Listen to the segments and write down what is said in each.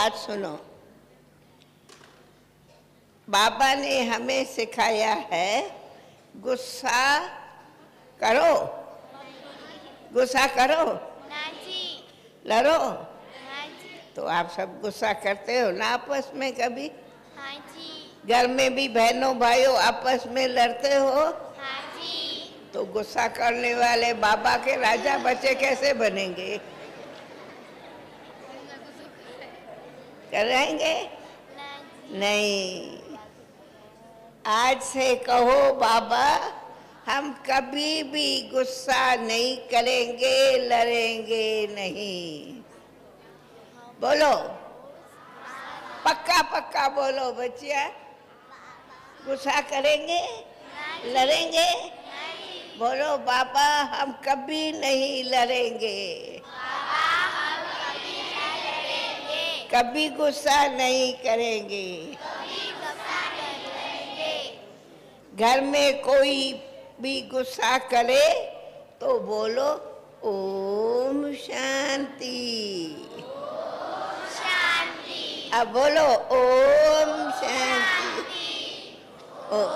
बात सुनो। बाबा ने हमें सिखाया है गुस्सा करो। गुस्सा करो। लड़ो। तो आप सब गुस्सा करते हो ना आपस में कभी? घर में भी बहनों भाइयों आपस में लड़ते हो? तो गुस्सा करने वाले बाबा के राजा बच्चे कैसे बनेंगे? करेंगे? नहीं। आज से कहो बाबा हम कभी भी गुस्सा नहीं करेंगे लड़ेंगे नहीं। बोलो। पक्का पक्का बोलो बच्चिया। गुस्सा करेंगे? लड़ेंगे? बोलो बाबा हम कभी नहीं लड़ेंगे। कभी गुस्सा नहीं करेंगे। घर में कोई भी गुस्सा करे तो बोलो, ओम शांति। अब बोलो, ओम शांति। ओम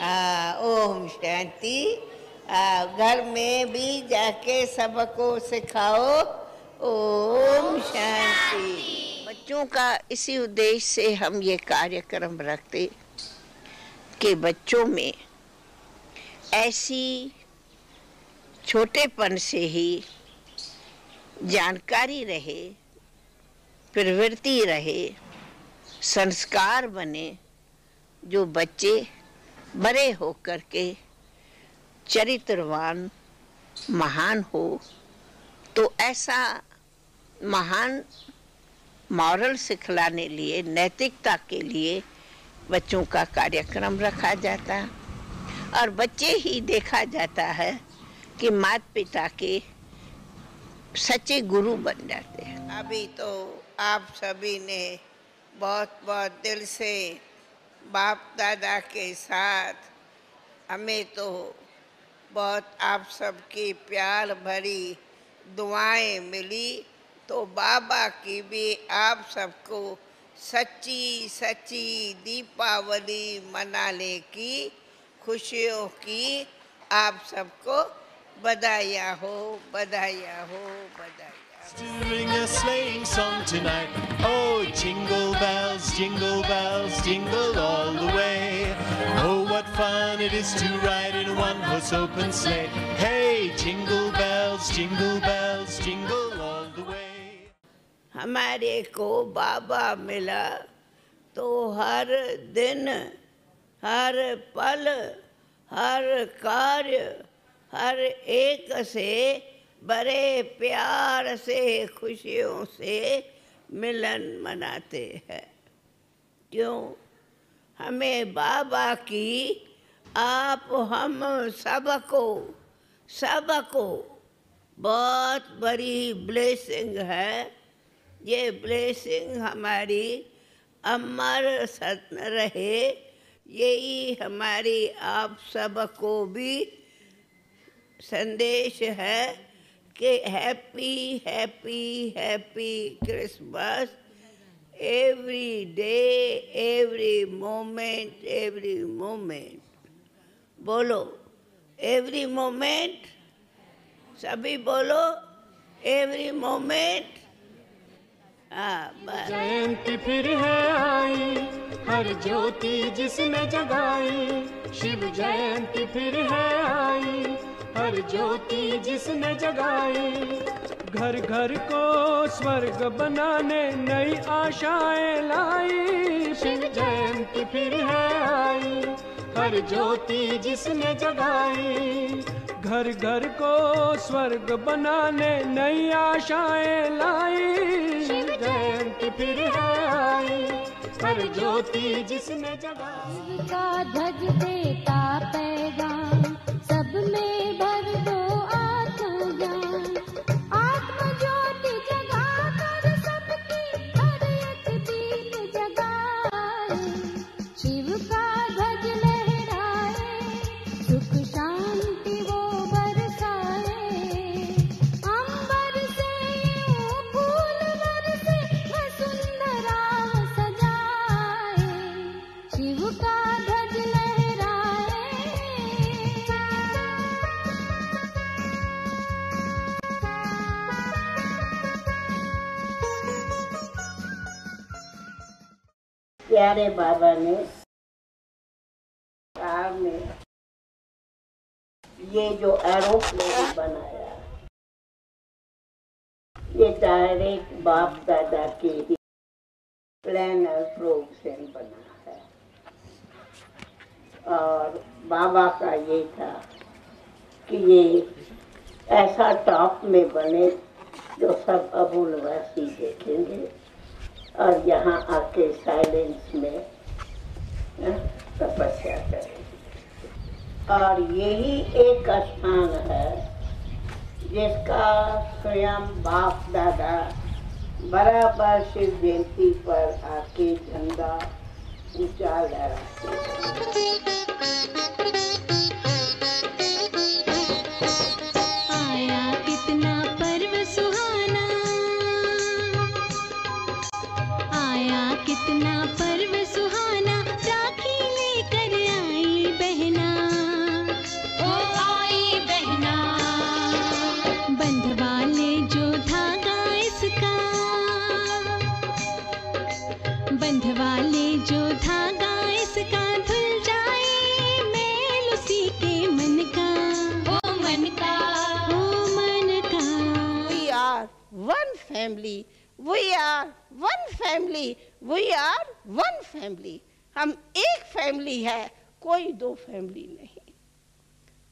हाँ शांति। घर में भी जाके सबको सिखाओ ओम शांति। बच्चों का इसी उद्देश्य से हम ये कार्यक्रम रखते कि बच्चों में ऐसी छोटेपन से ही जानकारी रहे, प्रवृत्ति रहे, संस्कार बने, जो बच्चे बड़े होकर के चरित्रवान, महान हो तो ऐसा महान मॉरल सिखलाने लिए, नैतिकता के लिए बच्चों का कार्यक्रम रखा जाता और बच्चे ही देखा जाता है कि माता पिता के सच्चे गुरु बन जाते हैं। अभी तो आप सभी ने बहुत बहुत दिल से बाप दादा के साथ हमें तो बहुत आप सबकी प्यार भरी दुआएँ मिली। तो बाबा की भी आप सबको सच्ची सच्ची दीपावली मनाने की खुशियों की आप सबको बधाइयाँ हो बधाइयाँ हो बधाइयाँ. Oh. Oh, what fun it is to ride in a one horse open sleigh. Hey, jingle bells, jingle bells, jingle all the way. हमारे को बाबा मिला तो हर दिन, हर पल, हर कार्य, हर एक से बड़े प्यार से, खुशियों से मिलन मनाते हैं। क्यों? हमें बाबा की, आप हम सबको सबको बहुत बड़ी ब्लेसिंग है। ये ब्लेसिंग हमारी अमर रहे। यही हमारी आप सबको भी संदेश है कि happy happy happy Christmas every day every moment every moment बोलो एवरी मोमेंट सभी बोलो एवरी मोमेंट जयंती फिर है आई, हर ज्योति जिसने जगाई। शिव जयंती फिर है आई, हर ज्योति जिसने जगाई। घर घर को स्वर्ग बनाने नई आशाएँ लाई। शिव जयंती फिर है आई, हर ज्योति जिसने जगाई। घर घर को स्वर्ग बनाने नई आशाएँ लाई। जयंती फिर आई। हर ज्योति जिसने जगाई का ध्वज देता पैगाम प्यारे बाबा ने कार में ये जो एरोप्लेन बनाया, ये डायरेक्ट बाप दादा के ही प्लान और बना है। और बाबा का ये था कि ये ऐसा टॉप में बने जो सब अबुलवासी देखेंगे। और यहाँ आके साइलेंस में तपस्या करेंगे और यही एक स्थान है, जिसका स्वयं बाप दादा बराबर शिव जयंती पर आके झंडा ऊँचा लहराते one family. We are one family. We are one family. हम एक फैमिली है, कोई दो फैमिली नहीं।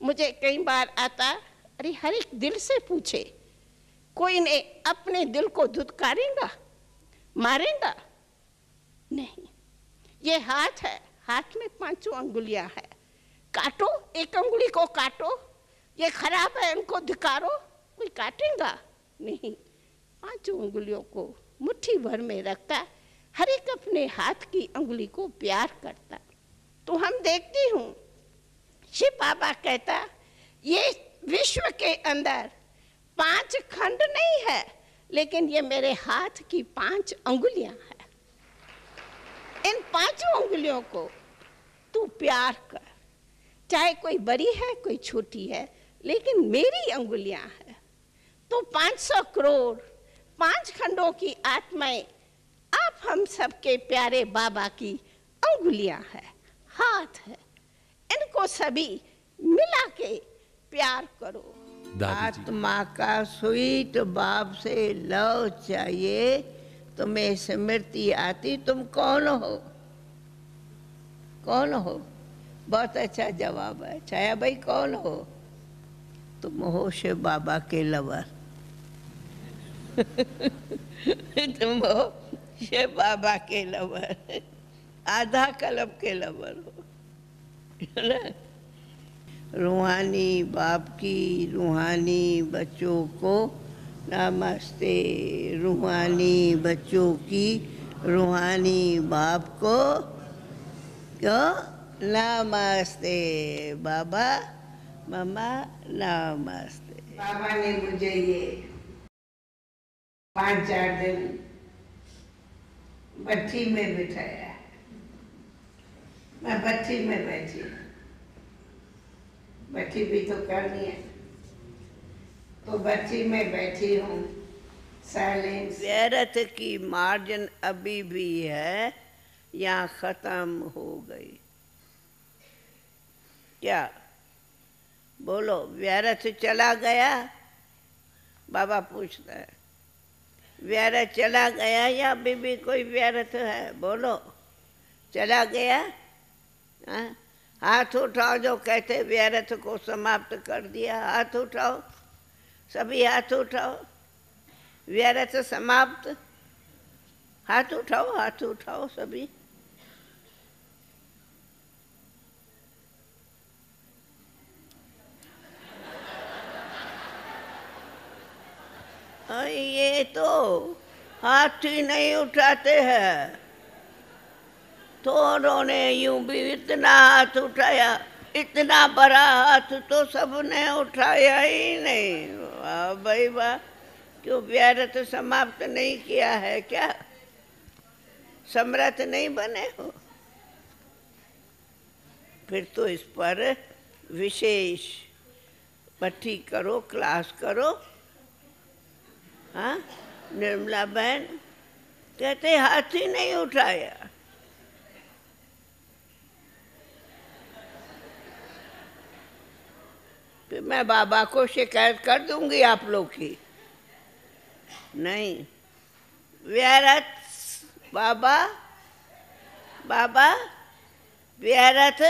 मुझे कई बार आता, अरे हर एक दिल से पूछे, कोई ने अपने दिल को धुतकारेगा, मारेगा? नहीं। ये हाथ है, हाथ में पाँचों अंगुलियाँ है। काटो, एक अंगुली को काटो, ये खराब है, उनको धिकारो कोई काटेगा? नहीं। पाँचों उंगलियों को मुट्ठी भर में रखता हर एक अपने हाथ की उंगली को प्यार करता तो हम देखती हूँ, शिव बाबा कहता, ये विश्व के अंदर पाँच खंड नहीं है, लेकिन ये मेरे हाथ की पाँच अंगुलियाँ हैं। इन पाँचों उंगलियों को तू प्यार कर। चाहे कोई बड़ी है, कोई छोटी है, लेकिन मेरी अंगुलियाँ हैं। तो 500 करोड़ पाँच खंडों की आत्माएँ आप हम सबके प्यारे बाबा की अंगुलियाँ हैं हाथ है। इनको सभी मिला के प्यार करो। आत्मा का स्वीट बाप से लव चाहिए तुम्हें स्मृति आती तुम कौन हो? कौन हो? बहुत अच्छा जवाब है। छाया भाई कौन हो? तुम हो शिव बाबा के लवर। तुम हो शिव बाबा के लवर, आधा कलब के लवर हो। रूहानी बाप की, रूहानी बच्चों को नमस्ते, रूहानी बच्चों की, रूहानी बाप को क्यों? नमस्ते बाबा, मम्मा, नमस्ते। बाबा ने मुझे ये पाँच चार दिन बच्ची में बिठाया। मैं बच्ची में बैठी। बच्ची भी तो करनी है। तो बच्ची में बैठी हूँ। गैरत की मार्जिन अभी भी है यहाँ खत्म हो गई? क्या? बोलो व्यर्थ चला गया? बाबा पूछता है। व्यर्थ चला गया या अभी भी कोई व्यारथ है? बोलो। चला गया? हा? हाथ उठाओ जो कहते व्यर्थ को समाप्त कर दिया। हाथ उठाओ। सभी हाथ उठाओ। व्यर्थ समाप्त। हाथ उठाओ हाथ उठाओ सभी। ये तो हाथ ही नहीं उठाते हैं। थोड़ों ने यूँ भी इतना हाथ उठाया, इतना बड़ा हाथ तो सबने उठाया ही नहीं। वाह भाई वाह, क्यों व्यर्थ समाप्त नहीं किया है क्या? समर्थ नहीं बने हो? फिर तो इस पर विशेष पट्टी करो, क्लास करो। हाँ? निर्मला बहन, कहते, हाथ ही नहीं उठाया। कि मैं बाबा को शिकायत कर दूँगी आप लोग की। नहीं व्यारत बाबा बाबा व्यारत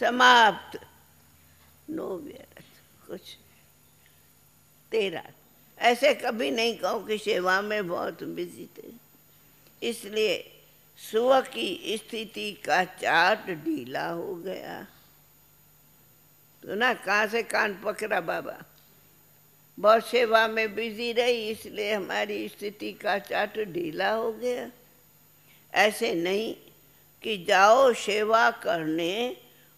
समाप्त। नो व्यारत कुछ तेरा ऐसे कभी नहीं कहो कि सेवा में बहुत बिज़ी थे। इसलिए स्व की स्थिति का चार्ट ढीला हो गया। तो ना कहाँ से कान पकड़ा बाबा? बहुत सेवा में बिज़ी रही, इसलिए हमारी स्थिति का चार्ट ढीला हो गया। ऐसे नहीं कि जाओ सेवा करने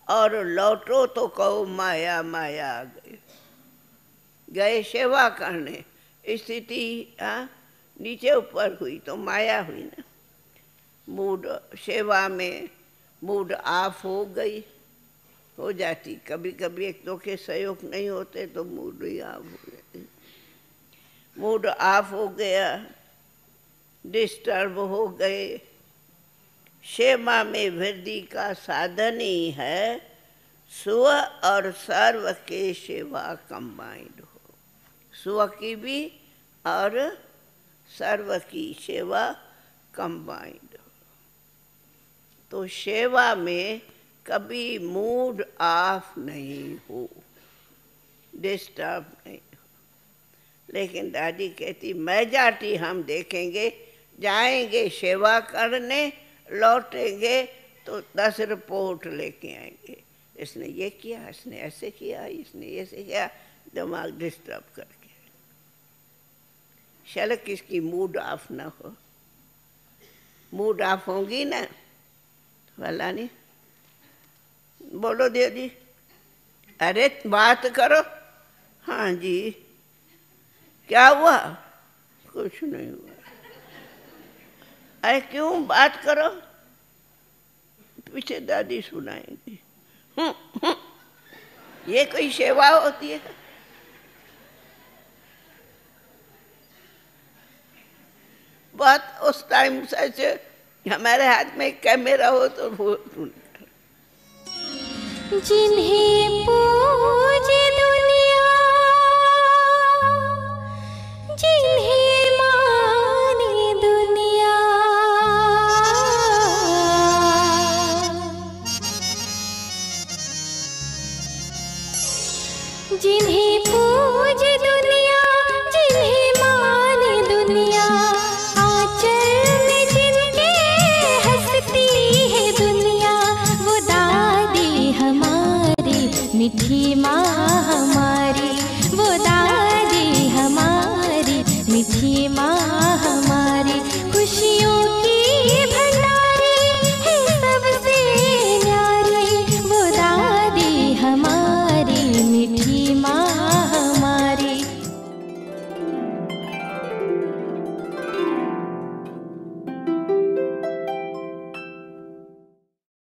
और लौटो तो कहो, माया माया गए सेवा करने। स्थिति नीचे ऊपर हुई तो माया हुई ना। मूड, सेवा में मूड ऑफ़ हो गई। हो जाती। कभी कभी एक दो के सहयोग नहीं होते तो मूड ही ऑफ़ हो जाती। मूड ऑफ़ हो गया। डिस्टर्ब हो गए। सेवा में वृद्धि का साधन ही है। स्व और सर्व के सेवा कंबाइंड स्व की भी और सर्व की सेवा कंबाइंड तो सेवा में कभी मूड ऑफ़ नहीं हो डिस्टर्ब नहीं हो। लेकिन दादी कहती मेजॉरिटी हम देखेंगे। जाएँगे सेवा करने, लौटेंगे तो दस रिपोर्ट लेके आएँगे। इसने ये किया, इसने ऐसे किया, इसने ऐसे किया, दिमाग डिस्टर्ब करके चल किसकी मूड ऑफ़ ना हो। मूड ऑफ़ होंगी ना वाला नहीं। बोलो जी अरे बात करो। हाँ जी क्या हुआ? कुछ नहीं हुआ। अरे क्यों बात करो? पीछे दादी सुनाएँगी। हम्म, हम्म। ये कोई सेवा होती है? बहुत उस टाइम सच हमारे हाथ में कैमरा हो तो वो जिन्हें मिठी माँ हमारी वो